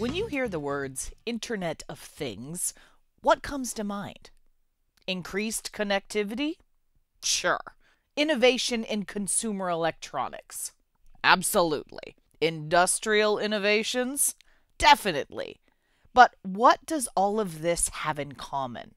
When you hear the words Internet of Things, what comes to mind? Increased connectivity? Sure. Innovation in consumer electronics? Absolutely. Industrial innovations? Definitely. But what does all of this have in common?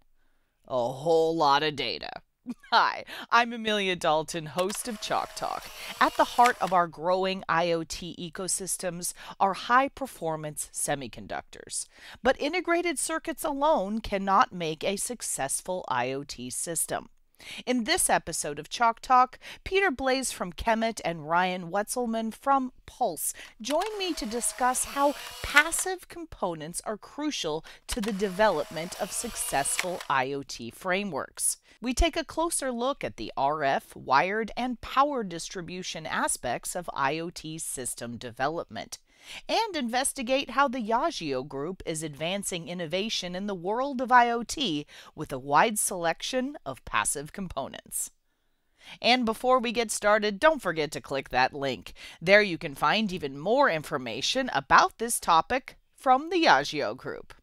A whole lot of data. Hi, I'm Amelia Dalton, host of Chalk Talk. At the heart of our growing IoT ecosystems are high performance semiconductors. But integrated circuits alone cannot make a successful IoT system. In this episode of Chalk Talk, Peter Blais from Kemet and Ryan Wenzelman from Pulse join me to discuss how passive components are crucial to the development of successful IoT frameworks. We take a closer look at the RF, wired, and power distribution aspects of IoT system development and investigate how the Yageo Group is advancing innovation in the world of IoT with a wide selection of passive components. And before we get started, don't forget to click that link. There you can find even more information about this topic from the Yageo Group.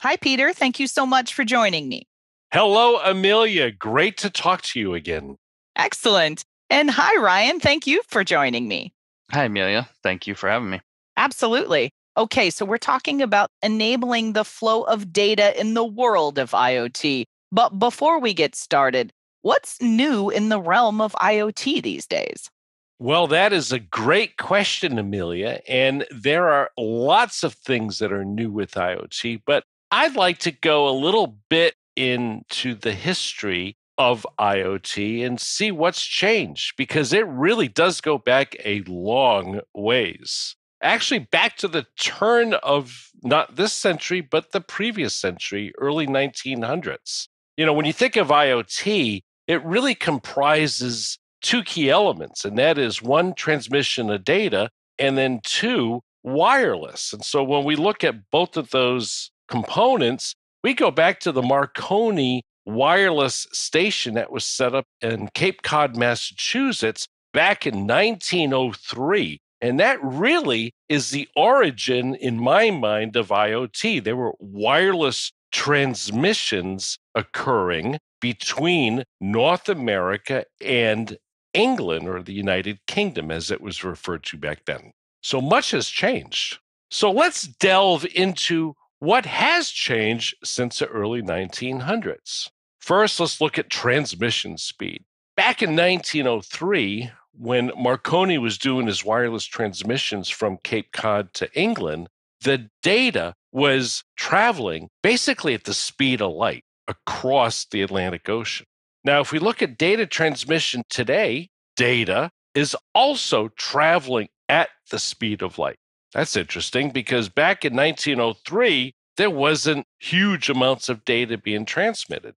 Hi, Peter. Thank you so much for joining me. Hello, Amelia. Great to talk to you again. Excellent. And hi, Ryan. Thank you for joining me. Hi, Amelia. Thank you for having me. Absolutely. Okay, so we're talking about enabling the flow of data in the world of IoT. But before we get started, what's new in the realm of IoT these days? Well, that is a great question, Amelia. And there are lots of things that are new with IoT, but I'd like to go a little bit into the history of IoT and see what's changed because it really does go back a long ways actually back to the turn of not this century, but the previous century, early 1900s. You know, when you think of IoT, it really comprises two key elements, and that is one, transmission of data, and then two, wireless. And so when we look at both of those components, we go back to the Marconi wireless station that was set up in Cape Cod, Massachusetts back in 1903. And that really is the origin, in my mind, of IoT. There were wireless transmissions occurring between North America and England, or the United Kingdom, as it was referred to back then. So much has changed. So let's delve into what has changed since the early 1900s. First, let's look at transmission speed. Back in 1903, when Marconi was doing his wireless transmissions from Cape Cod to England, the data was traveling basically at the speed of light across the Atlantic Ocean. Now, if we look at data transmission today, data is also traveling at the speed of light. That's interesting because back in 1903, there wasn't huge amounts of data being transmitted.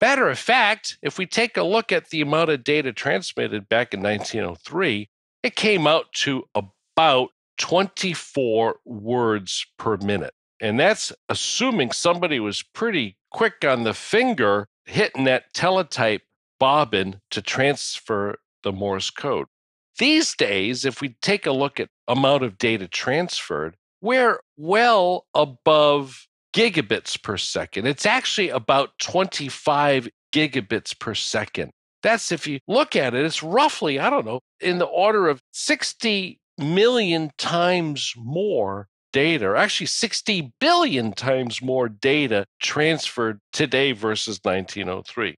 Matter of fact, if we take a look at the amount of data transmitted back in 1903, it came out to about 24 words per minute. And that's assuming somebody was pretty quick on the finger hitting that teletype bobbin to transfer the Morse code. These days, if we take a look at amount of data transferred, we're well above gigabits per second. It's actually about 25 gigabits per second. That's if you look at it, it's roughly, I don't know, in the order of 60 million times more data, or actually 60 billion times more data transferred today versus 1903.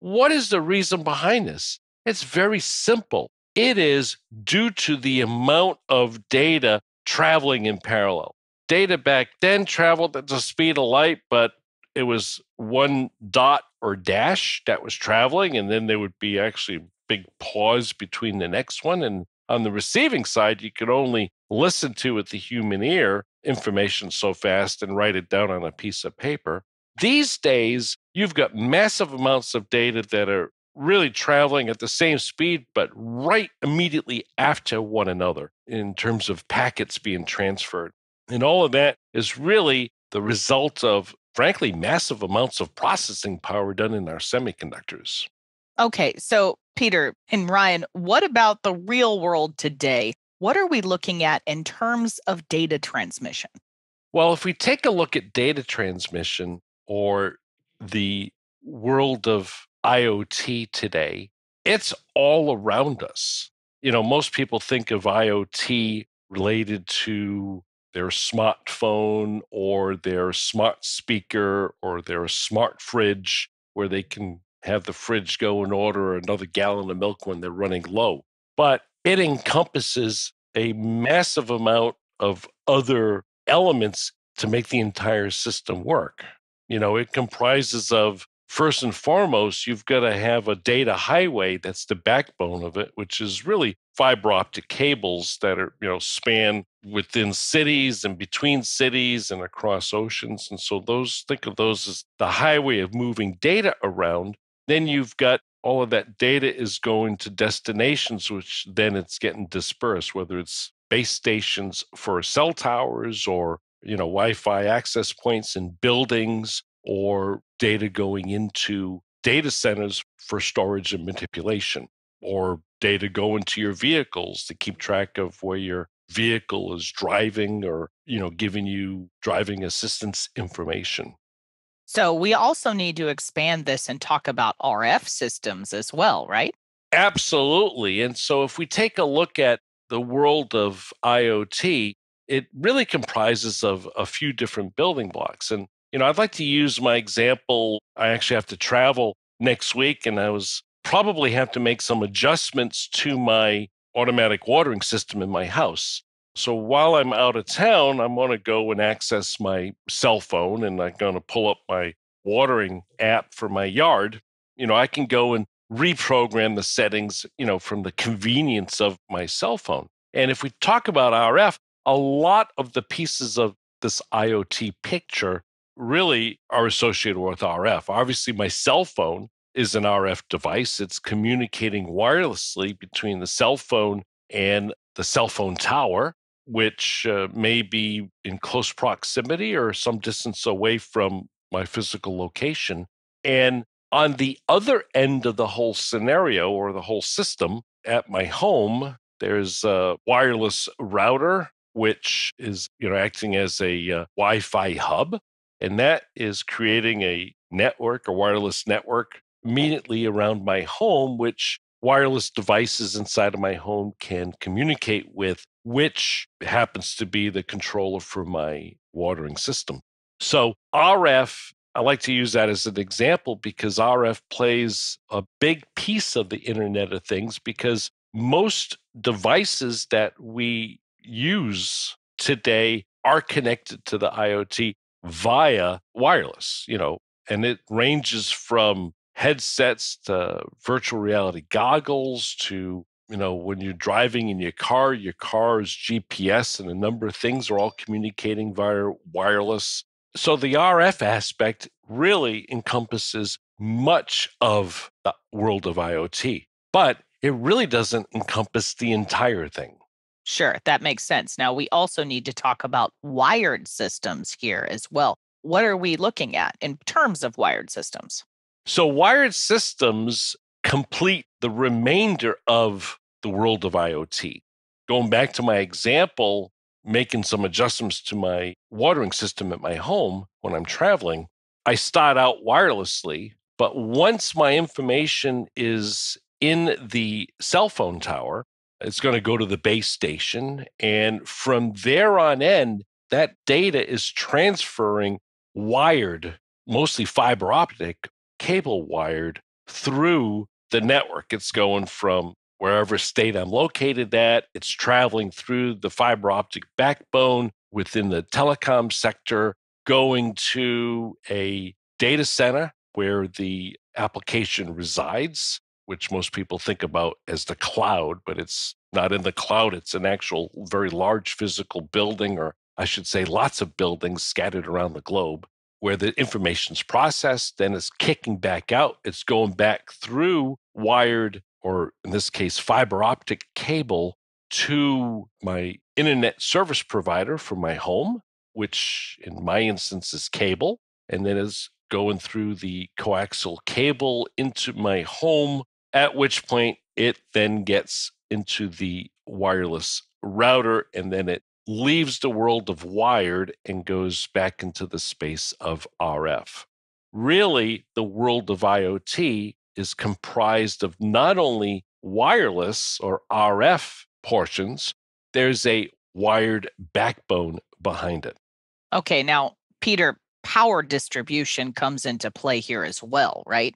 What is the reason behind this? It's very simple. It is due to the amount of data traveling in parallel data back then traveled at the speed of light, but it was one dot or dash that was traveling, and then there would be actually a big pause between the next one. And on the receiving side, you could only listen to with the human ear information so fast and write it down on a piece of paper. These days, you've got massive amounts of data that are really traveling at the same speed, but right immediately after one another in terms of packets being transferred. And all of that is really the result of, frankly, massive amounts of processing power done in our semiconductors. Okay, so Peter and Ryan, what about the real world today? What are we looking at in terms of data transmission? Well, if we take a look at data transmission or the world of IoT today, it's all around us. You know, most people think of IoT related to their smartphone or their smart speaker or their smart fridge where they can have the fridge go and order another gallon of milk when they're running low. But it encompasses a massive amount of other elements to make the entire system work. You know, it comprises of first and foremost, you've got to have a data highway that's the backbone of it, which is really fiber optic cables that are, you know, span within cities and between cities and across oceans. And so those think of those as the highway of moving data around. Then you've got all of that data is going to destinations, which then it's getting dispersed, whether it's base stations for cell towers or you know wi-fi access points in buildings or data going into data centers for storage and manipulation or data going to your vehicles to keep track of where your vehicle is driving or you know giving you driving assistance information so we also need to expand this and talk about RF systems as well, right? Absolutely. And so if we take a look at the world of IoT, it really comprises of a few different building blocks. And you know, I'd like to use my example. I actually have to travel next week and I was probably have to make some adjustments to my automatic watering system in my house. So while I'm out of town, I'm going to go and access my cell phone and I'm going to pull up my watering app for my yard. You know, I can go and reprogram the settings, you know, from the convenience of my cell phone. And if we talk about RF, a lot of the pieces of this IoT picture really are associated with RF. Obviously, my cell phone is an RF device. It's communicating wirelessly between the cell phone and the cell phone tower which uh, may be in close proximity or some distance away from my physical location. And on the other end of the whole scenario or the whole system at my home, there's a wireless router, which is you know acting as a uh, Wi-Fi hub, and that is creating a network, a wireless network, immediately around my home, which wireless devices inside of my home can communicate with, which happens to be the controller for my watering system. So, RF, I like to use that as an example because RF plays a big piece of the Internet of Things because most devices that we use today are connected to the IoT via wireless, you know, and it ranges from headsets to virtual reality goggles to you know when you're driving in your car your car's gps and a number of things are all communicating via wireless so the rf aspect really encompasses much of the world of iot but it really doesn't encompass the entire thing Sure, that makes sense. Now, we also need to talk about wired systems here as well. What are we looking at in terms of wired systems? So, wired systems complete the remainder of the world of IoT. Going back to my example, making some adjustments to my watering system at my home when I'm traveling, I start out wirelessly. But once my information is in the cell phone tower, it's going to go to the base station. And from there on end, that data is transferring wired, mostly fiber optic, cable wired through the network. It's going from wherever state I'm located at, it's traveling through the fiber optic backbone within the telecom sector, going to a data center where the application resides, which most people think about as the cloud, but it's not in the cloud. It's an actual very large physical building, or I should say, lots of buildings scattered around the globe where the information's processed, then it's kicking back out. It's going back through wired, or in this case, fiber optic cable to my internet service provider for my home, which in my instance is cable, and then is going through the coaxial cable into my home, at which point it then gets into the wireless router and then it leaves the world of wired and goes back into the space of RF. Really, the world of IoT is comprised of not only wireless or RF portions, there's a wired backbone behind it. Okay, now, Peter, power distribution comes into play here as well, right?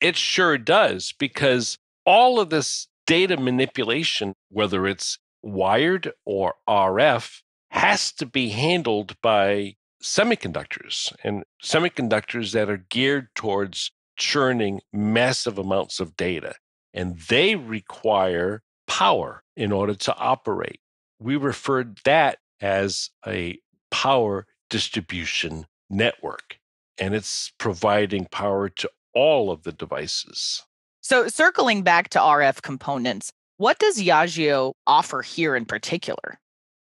It sure does, because all of this data manipulation, whether it's wired or RF, has to be handled by semiconductors and semiconductors that are geared towards churning massive amounts of data. And they require power in order to operate. We referred that as a power distribution network, and it's providing power to all of the devices. So, circling back to RF components, what does Yageo offer here in particular?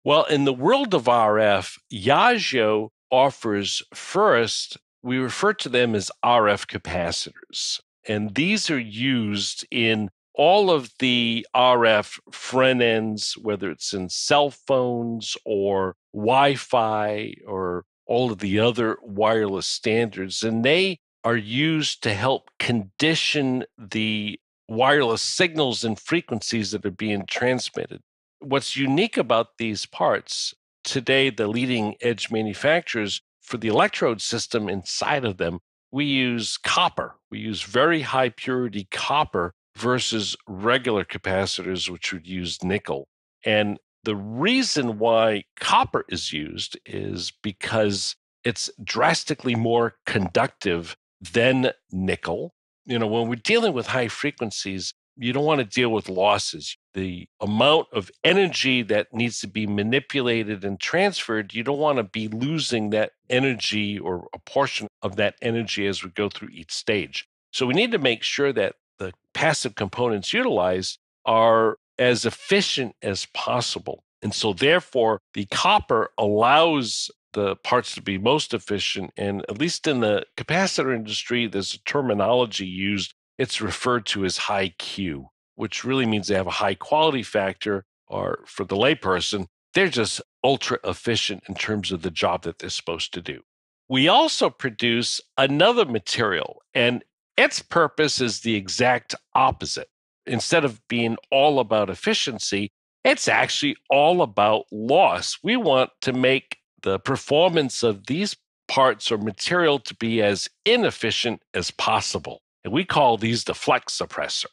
Well, in the world of RF, Yageo offers first, we refer to them as RF capacitors. And these are used in all of the RF front ends, whether it's in cell phones or Wi Fi or all of the other wireless standards. And they are used to help condition the wireless signals and frequencies that are being transmitted. What's unique about these parts today, the leading edge manufacturers for the electrode system inside of them, we use copper. We use very high purity copper versus regular capacitors, which would use nickel. And the reason why copper is used is because it's drastically more conductive than nickel. You know, when we're dealing with high frequencies, you don't want to deal with losses. The amount of energy that needs to be manipulated and transferred, you don't want to be losing that energy or a portion of that energy as we go through each stage. So we need to make sure that the passive components utilized are as efficient as possible. And so, therefore, the copper allows the parts to be most efficient. And at least in the capacitor industry, there's a terminology used. It's referred to as high Q, which really means they have a high quality factor, or for the layperson, they're just ultra efficient in terms of the job that they're supposed to do. We also produce another material, and its purpose is the exact opposite. Instead of being all about efficiency, it's actually all about loss. We want to make the performance of these parts or material to be as inefficient as possible. And we call these the flex suppressor.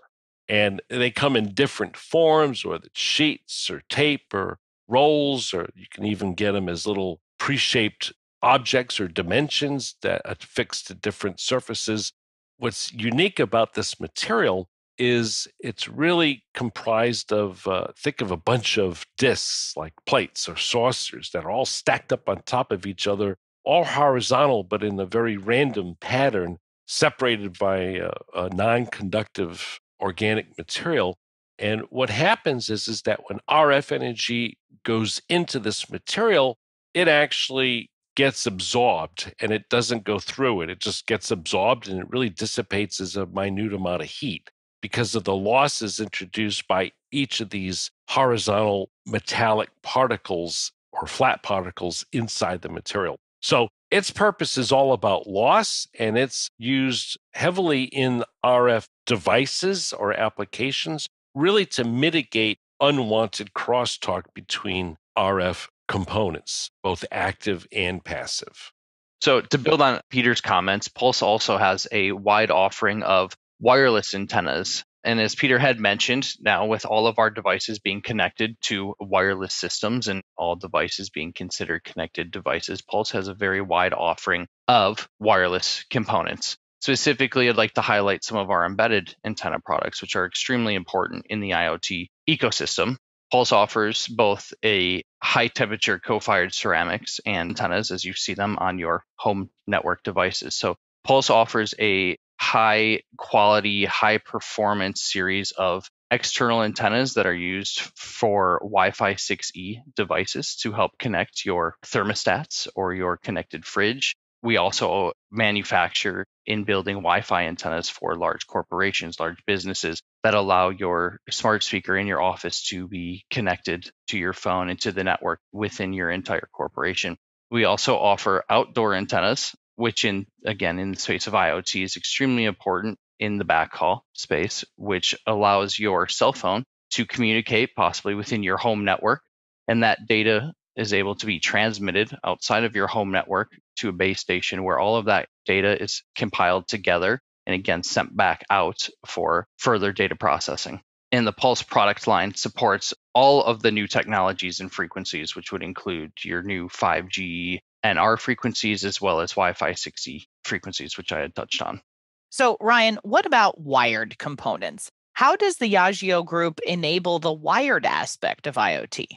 And they come in different forms, whether it's sheets or tape or rolls, or you can even get them as little pre shaped objects or dimensions that are fixed to different surfaces. What's unique about this material is it's really comprised of uh, think of a bunch of discs like plates or saucers that are all stacked up on top of each other all horizontal but in a very random pattern separated by a, a non-conductive organic material. And what happens is is that when rf energy goes into this material it actually gets absorbed and it doesn't go through it. It just gets absorbed and it really dissipates as a minute amount of heat because of the losses introduced by each of these horizontal metallic particles or flat particles inside the material. So its purpose is all about loss and it's used heavily in RF devices or applications, really to mitigate unwanted crosstalk between RF components, both active and passive. So, to build on Peter's comments, Pulse also has a wide offering of wireless antennas. And as Peter had mentioned, now with all of our devices being connected to wireless systems and all devices being considered connected devices, Pulse has a very wide offering of wireless components. Specifically, I'd like to highlight some of our embedded antenna products, which are extremely important in the IoT ecosystem. Pulse offers both a high temperature co fired ceramics and antennas as you see them on your home network devices. So, Pulse offers a high quality, high performance series of external antennas that are used for Wi Fi 6E devices to help connect your thermostats or your connected fridge we also manufacture in building Wi Fi antennas for large corporations, large businesses that allow your smart speaker in your office to be connected to your phone and to the network within your entire corporation. We also offer outdoor antennas, which in again in the space of IoT is extremely important in the backhaul space, which allows your cell phone to communicate possibly within your home network. And that data is able to be transmitted outside of your home network to a base station where all of that data is compiled together and again sent back out for further data processing. And the Pulse product line supports all of the new technologies and frequencies, which would include your new 5G NR frequencies as well as Wi Fi 6E frequencies, which I had touched on. So, Ryan, what about wired components? How does the Yageo Group enable the wired aspect of IoT?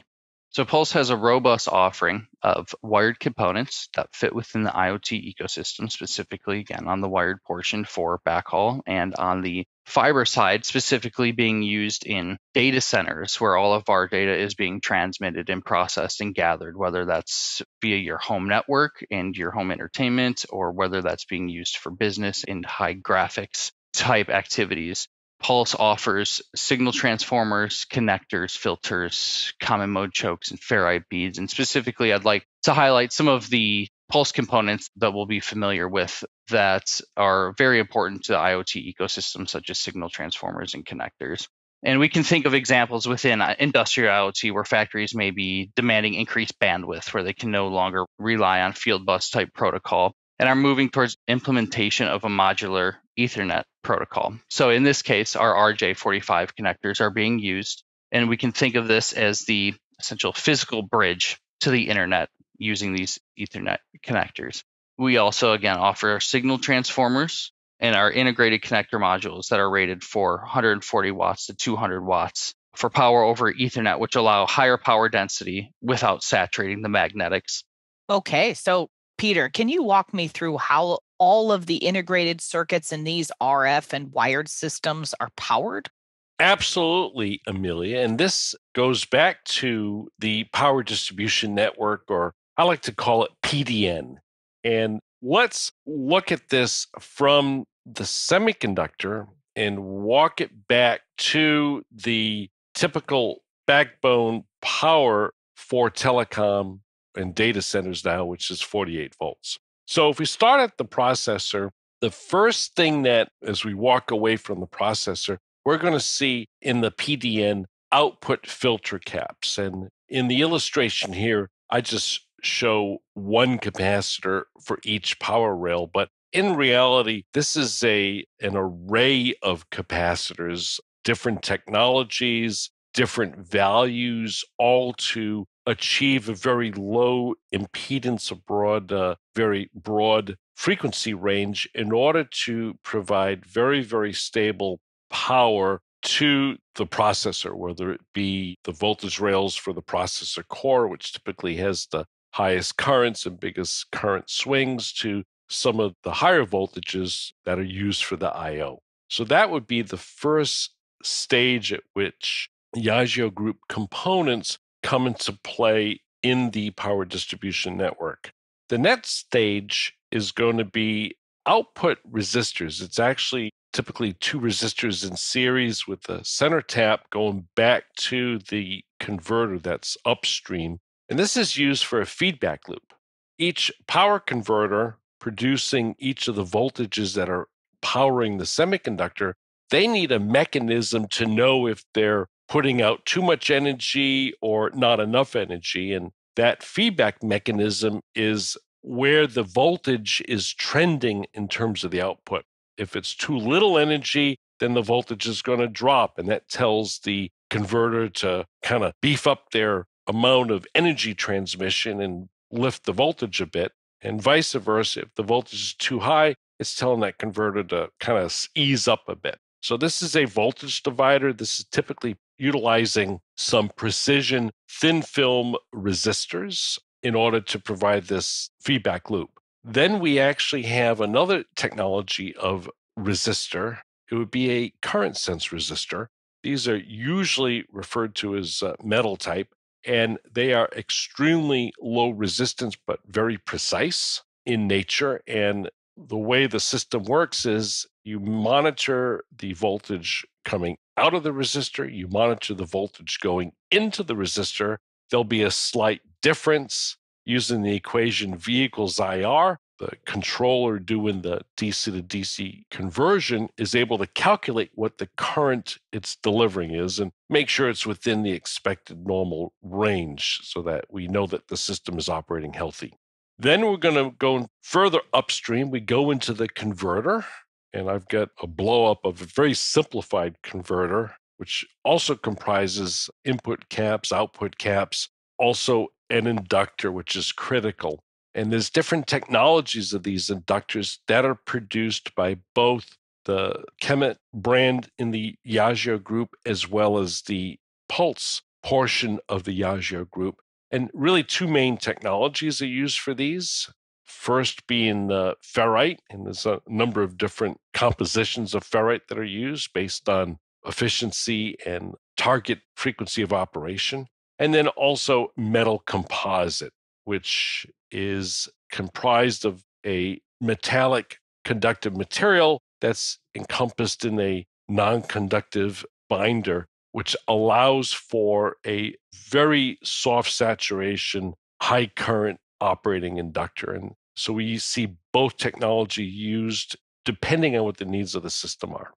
So Pulse has a robust offering of wired components that fit within the IoT ecosystem, specifically again on the wired portion for backhaul and on the fiber side, specifically being used in data centers where all of our data is being transmitted and processed and gathered, whether that's via your home network and your home entertainment, or whether that's being used for business and high graphics type activities. Pulse offers signal transformers, connectors, filters, common mode chokes, and ferrite beads. And specifically, I'd like to highlight some of the Pulse components that we'll be familiar with that are very important to the IoT ecosystem, such as signal transformers and connectors. And we can think of examples within uh, industrial IoT where factories may be demanding increased bandwidth, where they can no longer rely on field bus type protocol and are moving towards implementation of a modular Ethernet protocol. So in this case, our RJ45 connectors are being used, and we can think of this as the essential physical bridge to the internet using these Ethernet connectors. We also, again, offer signal transformers and our integrated connector modules that are rated for 140 watts to 200 watts for power over Ethernet, which allow higher power density without saturating the magnetics. Okay, so Peter, can you walk me through how all of the integrated circuits in these RF and wired systems are powered? Absolutely, Amelia. And this goes back to the power distribution network, or I like to call it PDN. And let's look at this from the semiconductor and walk it back to the typical backbone power for telecom in data centers now, which is 48 volts. So if we start at the processor, the first thing that as we walk away from the processor, we're going to see in the PDN output filter caps. And in the illustration here, I just show one capacitor for each power rail, but in reality, this is a an array of capacitors, different technologies, different values, all to achieve a very low impedance, a broad, uh, very broad frequency range in order to provide very, very stable power to the processor, whether it be the voltage rails for the processor core, which typically has the highest currents and biggest current swings, to some of the higher voltages that are used for the I/O. So that would be the first stage at which Yageo Group components come into play in the power distribution network. The next stage is going to be output resistors. It's actually typically two resistors in series with the center tap going back to the converter that's upstream. And this is used for a feedback loop. Each power converter producing each of the voltages that are powering the semiconductor, they need a mechanism to know if they're putting out too much energy or not enough energy. And that feedback mechanism is where the voltage is trending in terms of the output. If it's too little energy, then the voltage is going to drop. And that tells the converter to kind of beef up their amount of energy transmission and lift the voltage a bit. And vice versa. If the voltage is too high, it's telling that converter to kind of ease up a bit. So, this is a voltage divider. This is typically utilizing some precision thin film resistors in order to provide this feedback loop. Then we actually have another technology of resistor. It would be a current sense resistor. These are usually referred to as uh, metal type, and they are extremely low resistance but very precise. in nature. And the way the system works is you monitor the voltage coming out of the resistor, you monitor the voltage going into the resistor. There'll be a slight difference using the equation V equals IR. The controller doing the DC to DC conversion is able to calculate what the current it's delivering is and make sure it's within the expected normal range so that we know that the system is operating healthy. Then we're going to go further upstream. We go into the converter, and I've got a blow up of a very simplified converter, which also comprises input caps, output caps, also an inductor, which is critical. And there's different technologies of these inductors that are produced by both the Kemet brand in the Yageo group as well as the Pulse portion of the Yageo group. And really, two main technologies are used for these. First being the ferrite, and there's a number of different compositions of ferrite that are used based on efficiency and target frequency of operation. And then also metal composite, which is comprised of a metallic conductive material that's encompassed in a non conductive binder which allows for a very soft saturation, high current operating inductor. And so we see both technology used depending on what the needs of the system are.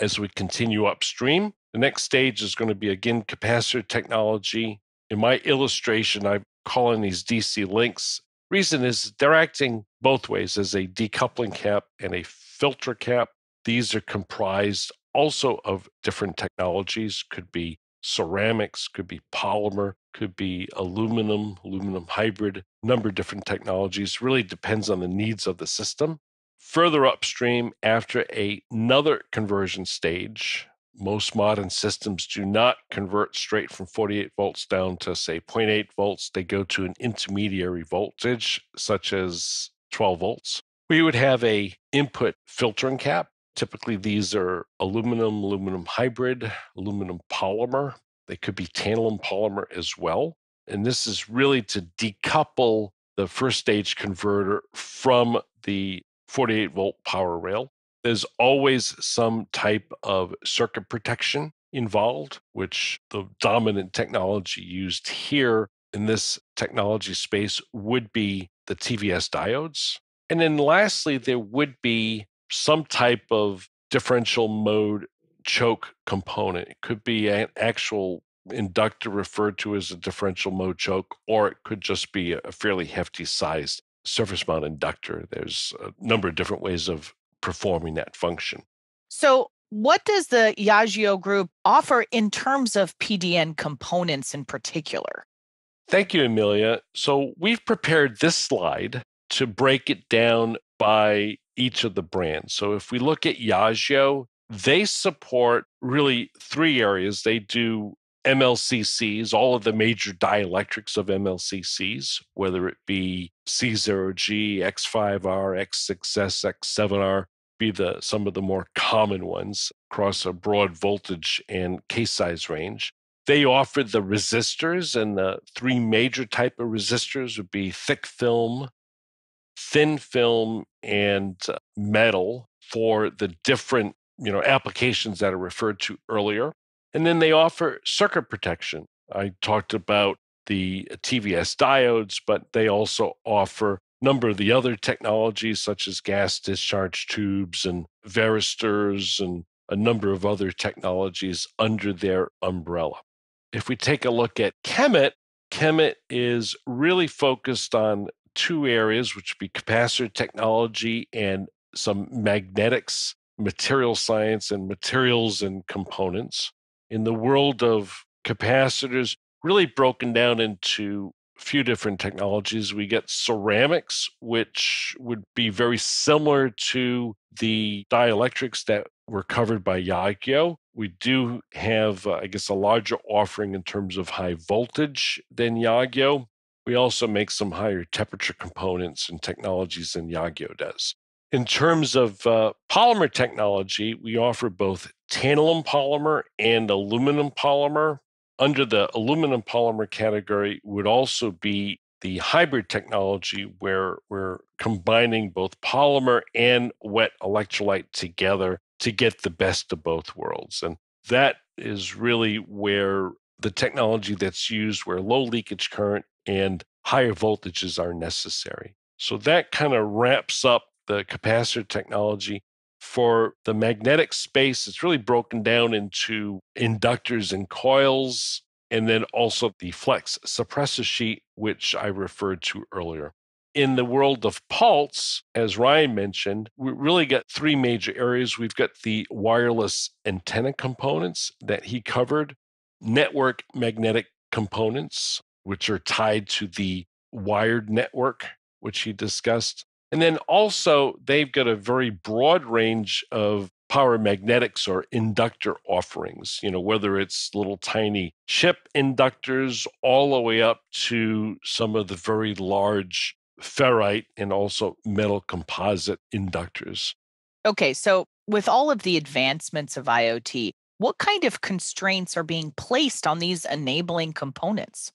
As we continue upstream, the next stage is going to be again capacitor technology. In my illustration, I'm calling these DC links. Reason is they're acting both ways as a decoupling cap and a filter cap. These are comprised also of different technologies, could be ceramics, could be polymer, could be aluminum, aluminum hybrid, number of different technologies. Really depends on the needs of the system. Further upstream, after a, another conversion stage, most modern systems do not convert straight from 48 volts down to, say, 0.8 volts. They go to an intermediary voltage, such as 12 volts. We would have a input filtering cap Typically, these are aluminum, aluminum hybrid, aluminum polymer. They could be tantalum polymer as well. And this is really to decouple the first stage converter from the 48 volt power rail. There's always some type of circuit protection involved, which the dominant technology used here in this technology space would be the TVS diodes. And then lastly, there would be some type of differential mode choke component. It could be an actual inductor referred to as a differential mode choke, or it could just be a fairly hefty sized surface mount inductor. There's a number of different ways of performing that function. So, what does the Yageo group offer in terms of PDN components in particular? Thank you, Amelia. So, we've prepared this slide to break it down by each of the brands. So if we look at Yageo, they support really three areas. They do MLCCs, all of the major dielectrics of MLCCs, whether it be C0G, X5R, X6S, X7R, be the some of the more common ones across a broad voltage and case size range. They offer the resistors, and the three major type of resistors would be thick film, thin film and metal for the different you know applications that are referred to earlier and then they offer circuit protection. I talked about the tvs diodes but they also offer a number of the other technologies such as gas discharge tubes and varistors and a number of other technologies under their umbrella. If we take a look at kemet kemet is really focused on two areas, which would be capacitor technology and some magnetics, material science, and materials and components. In the world of capacitors, really broken down into a few different technologies. We get ceramics, which would be very similar to the dielectrics that were covered by Yageo. We do have, uh, I guess, a larger offering in terms of high voltage than Yageo. We also make some higher temperature components and technologies than Yageo does. In terms of uh, polymer technology, we offer both tantalum polymer and aluminum polymer. Under the aluminum polymer category would also be the hybrid technology where we're combining both polymer and wet electrolyte together to get the best of both worlds. And that is really where the technology that's used, where low leakage current and higher voltages are necessary. So that kind of wraps up the capacitor technology. For the magnetic space, it's really broken down into inductors and coils, and then also the flex suppressor sheet, which I referred to earlier. In the world of pulse, as Ryan mentioned, we really got three major areas. We've got the wireless antenna components that he covered, network magnetic components, which are tied to the wired network, which he discussed. And then also, they've got a very broad range of power magnetics or inductor offerings, you know, whether it's little tiny chip inductors all the way up to some of the very large ferrite and also metal composite inductors. Okay, so with all of the advancements of IoT, what kind of constraints are being placed on these enabling components?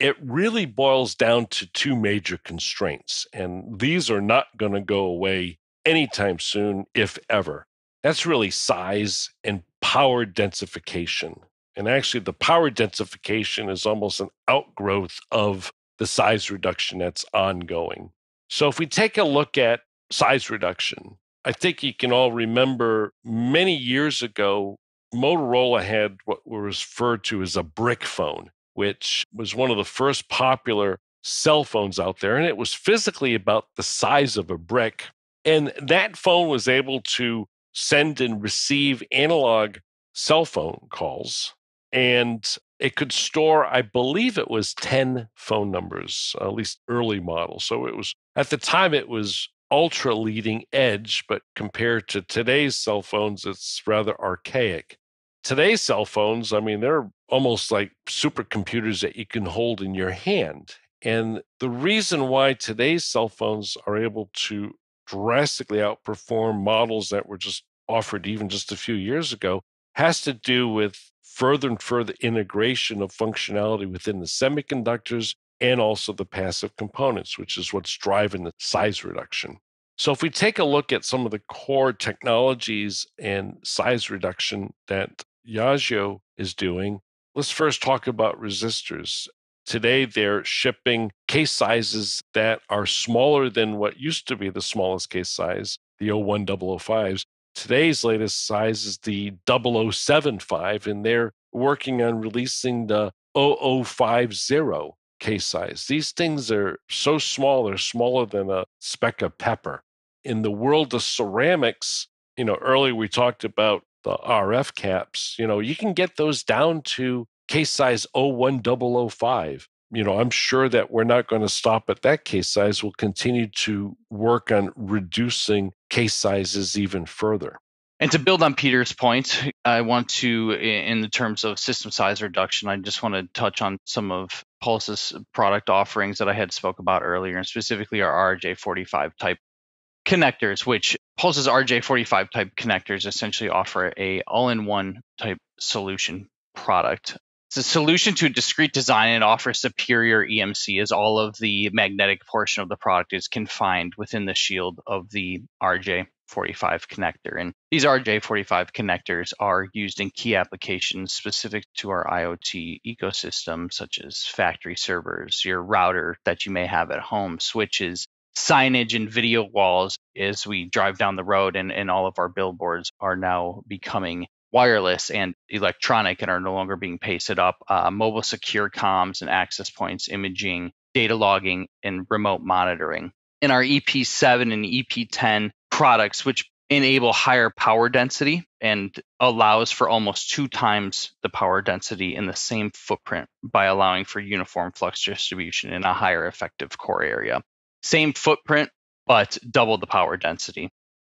It really boils down to two major constraints, and these are not going to go away anytime soon, if ever. That's really size and power densification. And actually, the power densification is almost an outgrowth of the size reduction that's ongoing. So, if we take a look at size reduction, I think you can all remember many years ago, Motorola had what was referred to as a brick phone, which was one of the first popular cell phones out there. And it was physically about the size of a brick. And that phone was able to send and receive analog cell phone calls. And it could store, I believe it was 10 phone numbers, at least early model. So it was, at the time, it was ultra leading edge, but compared to today's cell phones, it's rather archaic. Today's cell phones, I mean, they're almost like supercomputers that you can hold in your hand. And the reason why today's cell phones are able to drastically outperform models that were just offered even just a few years ago has to do with further and further integration of functionality within the semiconductors and also the passive components, which is what's driving the size reduction. So, if we take a look at some of the core technologies and size reduction that Yageo is doing, let's first talk about resistors. Today, they're shipping case sizes that are smaller than what used to be the smallest case size, the 01005s. Today's latest size is the 0075, and they're working on releasing the 0050 case size. These things are so small, they're smaller than a speck of pepper. In the world of ceramics, you know, earlier we talked about the RF caps, you know, you can get those down to case size 01005. You know, I'm sure that we're not going to stop at that case size. We'll continue to work on reducing case sizes even further. And to build on Peter's point, I want to, in the terms of system size reduction, I just want to touch on some of Pulse's product offerings that I had spoke about earlier, and specifically our RJ45 type connectors, which Pulse's RJ45 type connectors essentially offer a all-in-one type solution product. It's a solution to a discrete design and offers superior EMC as all of the magnetic portion of the product is confined within the shield of the RJ45 connector. And these RJ45 connectors are used in key applications specific to our IoT ecosystem, such as factory servers, your router that you may have at home, switches, signage and video walls as we drive down the road and, and all of our billboards are now becoming wireless and electronic and are no longer being pasted up, uh, mobile secure comms and access points, imaging, data logging, and remote monitoring. In our EP7 and EP10 products, which enable higher power density and allows for almost two times the power density in the same footprint by allowing for uniform flux distribution in a higher effective core area. Same footprint, but double the power density.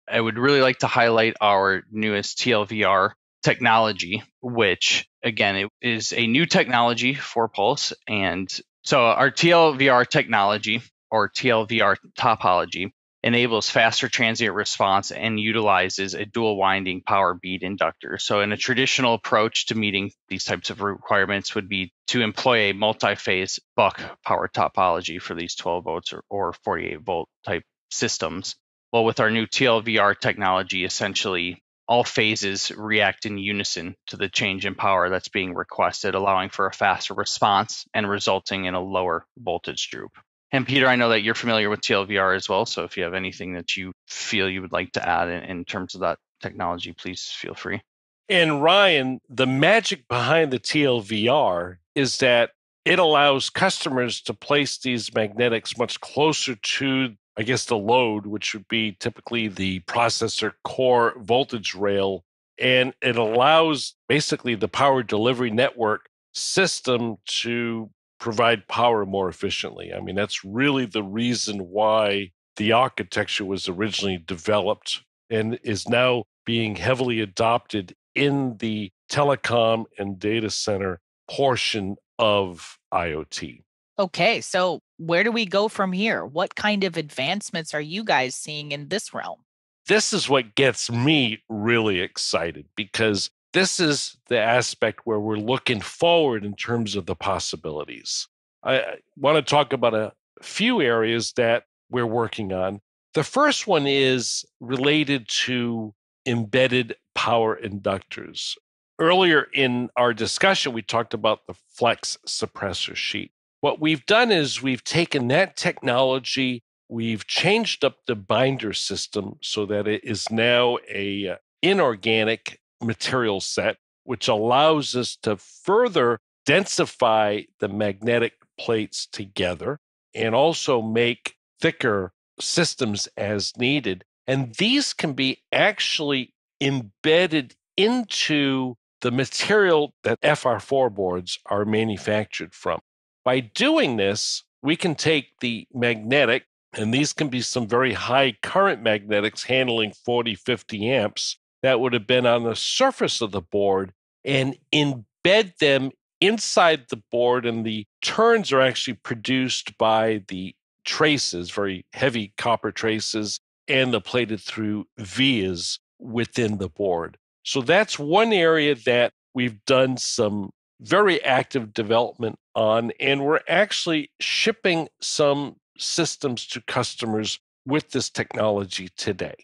I would really like to highlight our newest TLVR technology, which again it is a new technology for Pulse. And so our TLVR technology or TLVR topology enables faster transient response and utilizes a dual winding power bead inductor. So, in a traditional approach to meeting these types of requirements, would be to employ a multi phase buck power topology for these 12 volts or, or 48 volt type systems. Well, with our new TLVR technology, essentially all phases react in unison to the change in power that's being requested, allowing for a faster response and resulting in a lower voltage droop. And Peter, I know that you're familiar with TLVR as well. So if you have anything that you feel you would like to add in, in terms of that technology, please feel free. And Ryan, the magic behind the TLVR is that it allows customers to place these magnetics much closer to I guess the load, which would be typically the processor core voltage rail, and it allows basically the power delivery network system to provide power more efficiently. I mean, that's really the reason why the architecture was originally developed and is now being heavily adopted in the telecom and data center portion of IoT. Okay, so where do we go from here? What kind of advancements are you guys seeing in this realm? This is what gets me really excited because this is the aspect where we're looking forward in terms of the possibilities. I want to talk about a few areas that we're working on. The first one is related to embedded power inductors. Earlier in our discussion, we talked about the flex suppressor sheet. What we've done is we've taken that technology, we've changed up the binder system so that it is now a uh, inorganic material set which allows us to further densify the magnetic plates together and also make thicker systems as needed. And these can be actually embedded into the material that FR4 boards are manufactured from. By doing this, we can take the magnetic, and these can be some very high current magnetics handling 40, 50 amps that would have been on the surface of the board and embed them inside the board. And the turns are actually produced by the traces, very heavy copper traces, and the plated through vias within the board. So that's one area that we've done some very active development on, and we're actually shipping some systems to customers with this technology today.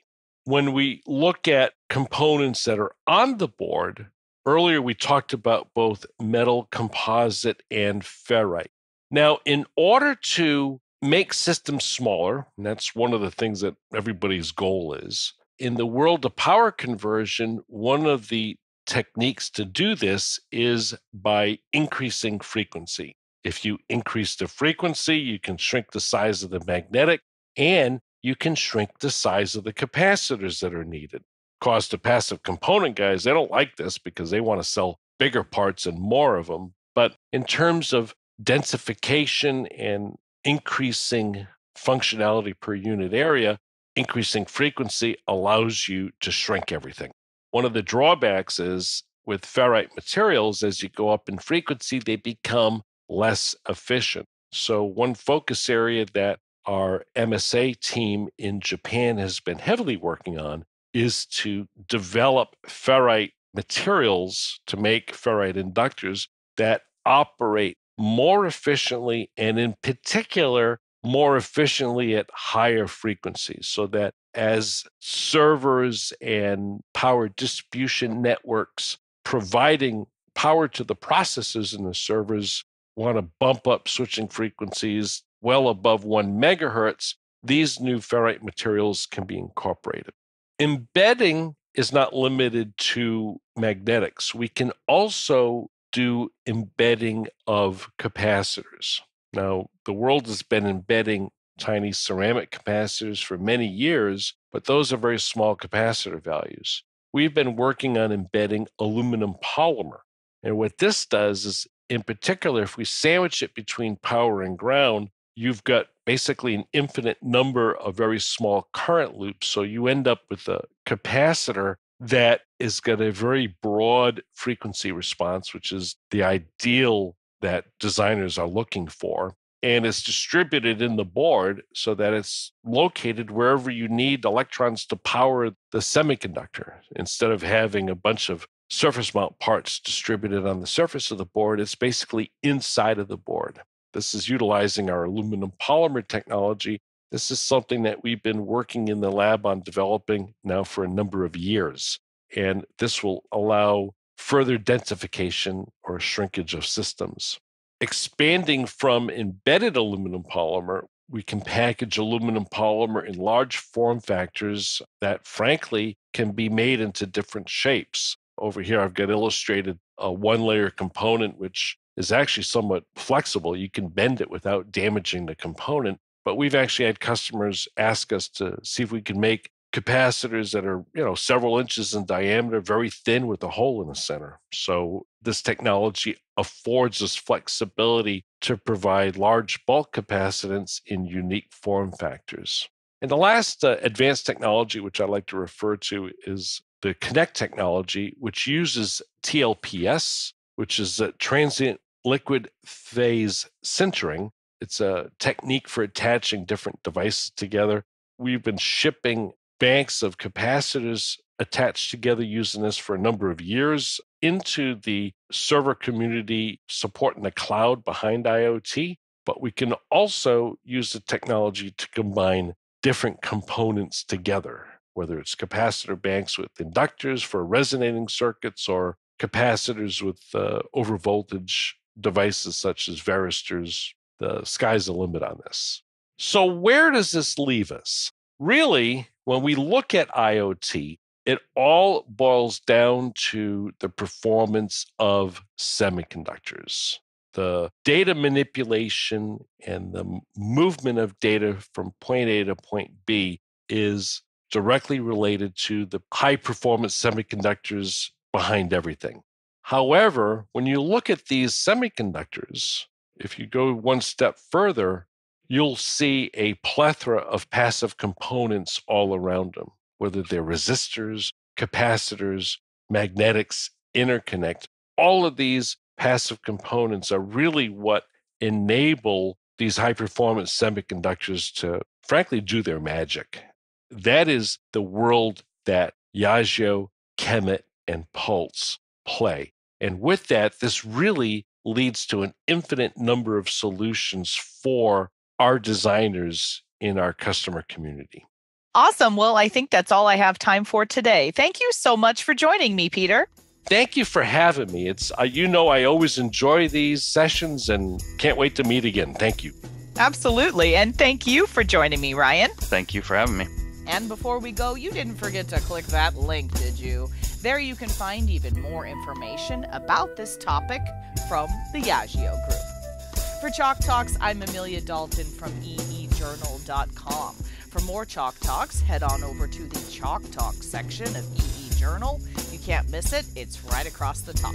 When we look at components that are on the board, earlier we talked about both metal, composite, and ferrite. Now, in order to make systems smaller, and that's one of the things that everybody's goal is, in the world of power conversion, one of the techniques to do this is by increasing frequency. If you increase the frequency, you can shrink the size of the magnetic and you can shrink the size of the capacitors that are needed. Cost of passive component guys, they don't like this because they want to sell bigger parts and more of them. But in terms of densification and increasing functionality per unit area, increasing frequency allows you to shrink everything. One of the drawbacks is with ferrite materials, as you go up in frequency, they become less efficient. So, one focus area that our MSA team in Japan has been heavily working on is to develop ferrite materials to make ferrite inductors that operate more efficiently and, in particular, more efficiently at higher frequencies so that as servers and power distribution networks providing power to the processors and the servers want to bump up switching frequencies well above one megahertz, these new ferrite materials can be incorporated. Embedding is not limited to magnetics. We can also do embedding of capacitors. Now, the world has been embedding tiny ceramic capacitors for many years, but those are very small capacitor values. We've been working on embedding aluminum polymer. And what this does is, in particular, if we sandwich it between power and ground, you've got basically an infinite number of very small current loops. So you end up with a capacitor that is got a very broad frequency response, which is the ideal that designers are looking for. and it's distributed in the board so that it's located wherever you need electrons to power the semiconductor. Instead of having a bunch of surface mount parts distributed on the surface of the board, it's basically inside of the board. This is utilizing our aluminum polymer technology. This is something that we've been working in the lab on developing now for a number of years. And this will allow further densification or shrinkage of systems expanding from embedded aluminum polymer, we can package aluminum polymer in large form factors that, frankly, can be made into different shapes. Over here, I've got illustrated a one layer component, which is actually somewhat flexible. You can bend it without damaging the component. But we've actually had customers ask us to see if we can make capacitors that are you know several inches in diameter very thin with a hole in the center so this technology affords us flexibility to provide large bulk capacitance in unique form factors and the last uh, advanced technology which i like to refer to is the KONNEKT technology which uses tlps which is a transient liquid phase sintering it's a technique for attaching different devices together we've been shipping banks of capacitors attached together using this for a number of years into the server community supporting the cloud behind IoT. But we can also use the technology to combine different components together, whether it's capacitor banks with inductors for resonating circuits or capacitors with uh, overvoltage devices such as varistors. The sky's the limit on this. So, where does this leave us? Really, when we look at IoT, it all boils down to the performance of semiconductors. The data manipulation and the movement of data from point A to point B is directly related to the high performance semiconductors behind everything. However, when you look at these semiconductors, if you go one step further, you'll see a plethora of passive components all around them, whether they're resistors, capacitors, magnetics, interconnect. All of these passive components are really what enable these high performance semiconductors to, frankly, do their magic. That is the world that Yageo, Kemet, and Pulse play. And with that, this really leads to an infinite number of solutions for our designers in our customer community. Awesome. Well, I think that's all I have time for today. Thank you so much for joining me, Peter. Thank you for having me. It's uh, you know I always enjoy these sessions and can't wait to meet again. Thank you. Absolutely. And thank you for joining me, Ryan. Thank you for having me. And before we go, you didn't forget to click that link, did you? There you can find even more information about this topic from the Yageo Group. For Chalk Talks, I'm Amelia Dalton from eejournal.com. For more Chalk Talks, head on over to the Chalk Talk section of EE Journal. You can't miss it, it's right across the top.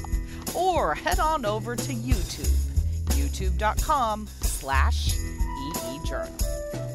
Or head on over to YouTube, youtube.com slash EE Journal.